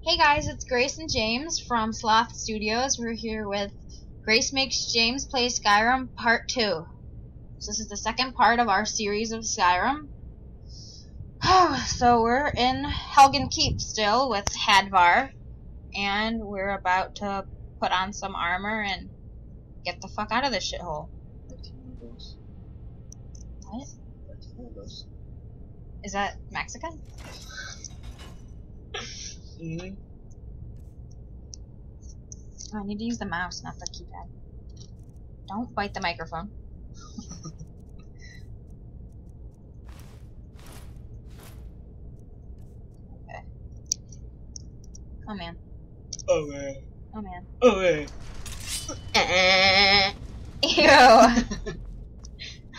Hey guys, it's Grace and James from Sloth Studios. We're here with Grace Makes James Play Skyrim Part 2. So this is the second part of our series of Skyrim. so we're in Helgen Keep still with Hadvar, and we're about to put on some armor and get the fuck out of this shithole. What? Is that Mexican? Mm-hmm. Oh, I need to use the mouse, not the keypad. Don't bite the microphone. okay. Oh man. Oh man. Oh man. Oh man. Ew.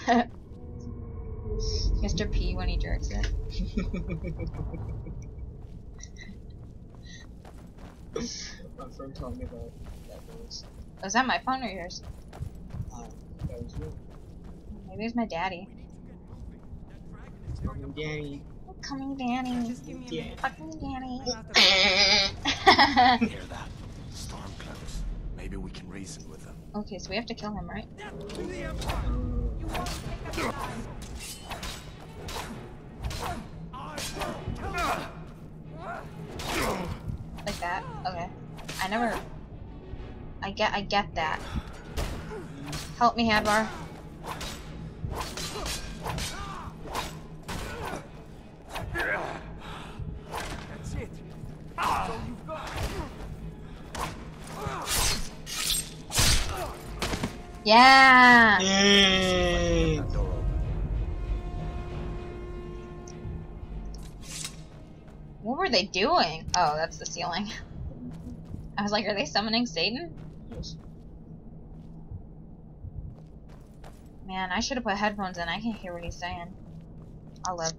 Mr. P when he jerks it. My friend told me about that was Was that my phone or yours? um, that was you. Maybe it's my daddy. Mommy, daddy. Coming, Danny. Just give me a minute. Fucking Danny. I'm out the- Hear that? Storm clouds. Maybe we can reason with them. okay, so we have to kill him, right? Never. I get. I get that. Help me, Hadvar. That's it. That's all you've got. Yeah. Yay! That door open. What were they doing? Oh, that's the ceiling. I was like, are they summoning Satan? Man, I should have put headphones in. I can't hear what he's saying. I'll live.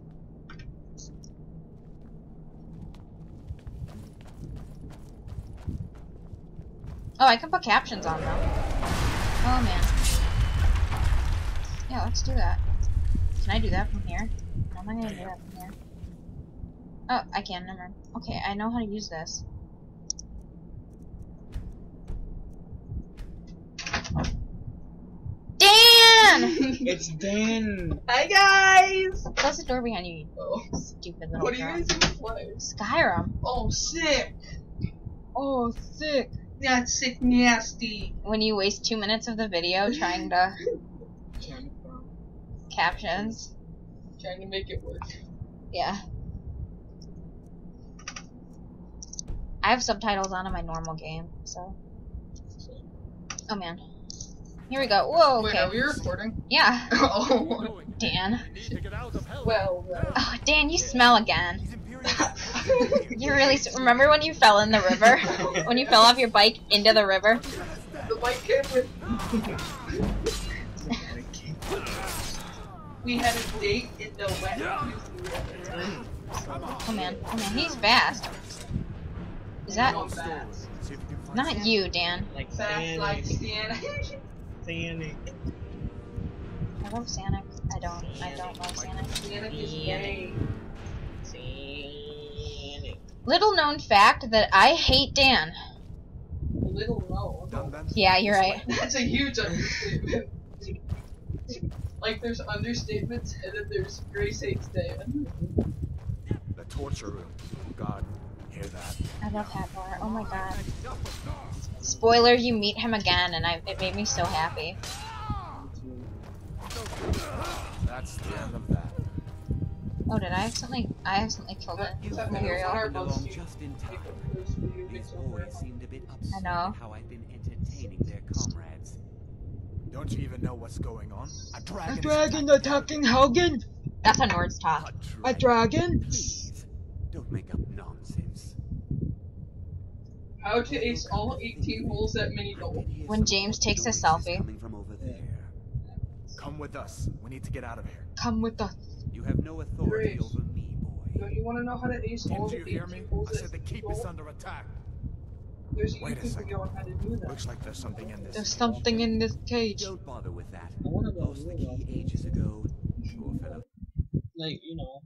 Oh, I can put captions on though. Oh man. Yeah, let's do that. Can I do that from here? How am I gonna do that from here? Oh, I can, never mind. Okay, I know how to use this. Dan! It's Dan. Hi guys! Close the door behind you, you Oh, stupid little what are you girl. guys gonna play? Skyrim. Oh, sick! Oh, sick. That's sick nasty. When you waste two minutes of the video trying to Came from. captions. Trying to make it work. Yeah. I have subtitles on in my normal game, so. Oh man. Here we go. Whoa, Wait, are we recording? Yeah. oh, Dan. well, well. Oh, Dan, you smell again. You really. s- Remember when you fell in the river? when you fell off your bike into the river? the bike came with. We had a date in the wet. Oh man. Oh man, he's fast. Is that. Not fast. See if you can find Not you, Dan. Like Fast like Sonic. Stan. Sonic. I love Sonic. I don't. I don't love Sonic. Sonic is gay. Sonic. Little known fact that I hate Dan. Little known. Done? Yeah, you're right. That's a huge understatement. like there's understatements and then there's Grace hates Dan. The torture room. God, hear that? I love Hadvar. Oh my god. Spoiler, you meet him again, and I, it made me so happy. That's the end of that. Oh, did I accidentally? I accidentally killed it. Is that Imperial. Fire Along you just in take time. a first video These fix over boys seemed a bit upset I know. at how I've been entertaining their comrades. Don't you even know what's going on? A dragon. A is dragon attacking attacking Helgen? That's a Nord's talk. A A dragon? Please, don't make up nonsense. How to ace all 18 holes at mini I goal. did hear When James takes a selfie. Coming from over there. Come with us. We need to get out of here. Come with us. You have no authority Grace. over me, boy. Don't you want to know how to ace all Didn't the you 18 hear me? holes I at said the mini keep is under attack. There's Wait a second. how to do that. Looks like there's something in this. There's something in this cage. Don't bother with that. I wanna go Lost the key ages ago. Poor fellow. Like, you know,